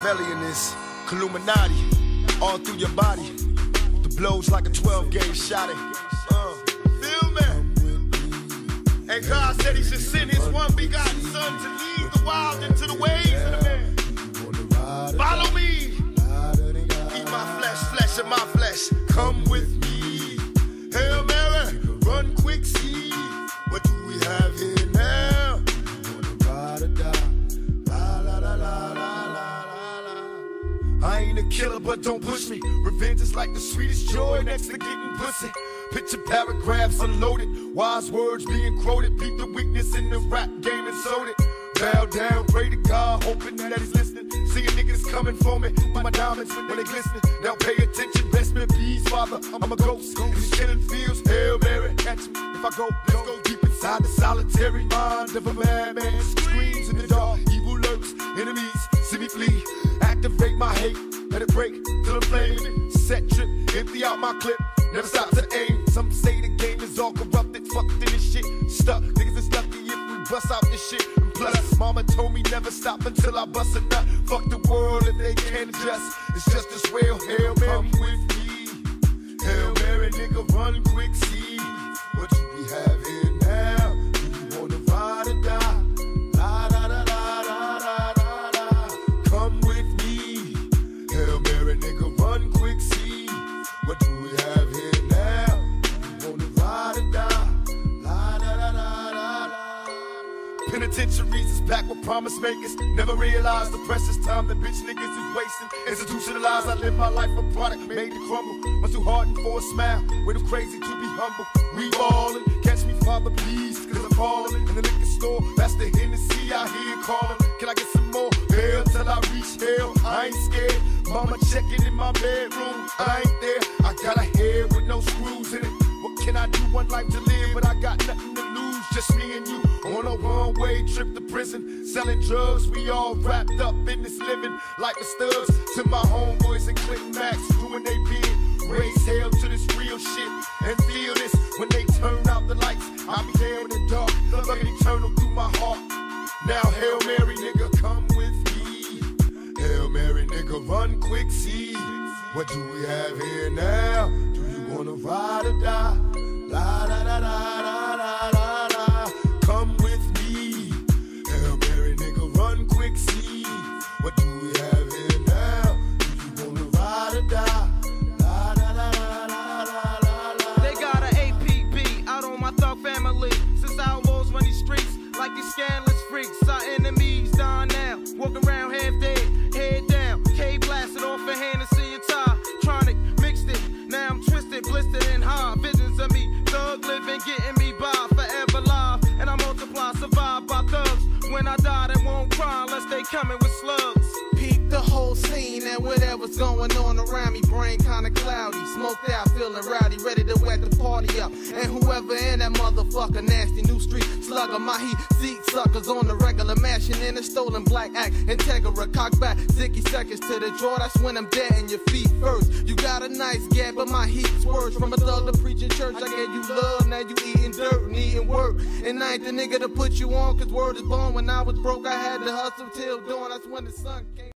belly in Illuminati all through your body. The blows like a 12 gauge shot. Uh, feel me? And God said He should send His one begotten Son to lead the wild into the ways of the a killer, but don't push me. Revenge is like the sweetest joy next to getting pussy. Picture paragraphs unloaded, wise words being quoted. Beat the weakness in the rap game and sold it. Bow down, pray to God, hoping that he's listening. Seeing niggas coming for me, my diamonds when they glistening. Now pay attention, best me peace, father. I'm a ghost, these killing fields. Hail Mary, catch me if I go. Let's go deep inside the solitary mind of a madman. Screams in the dark, evil lurks, enemies see me flee. Activate my hate, let it break till the flame. Set trip, empty out my clip, never stop to aim. Some say the game is all corrupted, fucked in this shit. Stuck, niggas is lucky if we bust out this shit. Plus, mama told me never stop until I bust a nut. Fuck the world if they can't adjust. It's just as well, Hail Penitentiaries is back with promise makers. Never realized the precious time that bitch niggas is wasting. Institutionalized, I live my life a product made to crumble. Much too hardened for a smile. Way too crazy to be humble. We ballin', catch me, father, please, cause I'm falling. In the liquor store, that's the Hennessy I hear callin'. Can I get some more? Hell till I reach hell. I ain't scared. Mama checking in my bedroom. I ain't there. I got a head with no screws in it. What can I do? One life to live, but I got nothing to. Just me and you on a one way trip to prison. Selling drugs, we all wrapped up in this living like the studs. To my homeboys and Clinton Max doing they bid. Raise hell to this real shit and feel this when they turn out the lights. I'll be there in the dark, looking eternal through my heart. Now, Hail Mary, nigga, come with me. Hail Mary, nigga, run quick, see. What do we have here now? Freaks. Our enemies dying now. Walking around half dead, head down. K blasted off a Hennessy and tie. Tronic mixed it. Now I'm twisted, blistered, and high. Visions of me, thug living, getting me by. Forever live. And I multiply, survive by thugs. When I die, they won't cry unless they coming with slugs. Peep the whole scene and whatever's going on around me. Brain kinda cloudy, smoked out, feeling rowdy, ready to wet the party up. And whoever in that motherfucker, nasty new street slugger, my heat seat suckers on the regular, mashing in a stolen black act. Integra, cock back, zicky seconds to the draw. That's when I'm dead in your feet first. You got a nice gap, but my heat's worse. From a thug to preaching church, I gave you love, now you eating dirt and eating work. And I ain't the nigga to put you on, cause word is born. When I was broke, I had to hustle till dawn. That's when the sun came.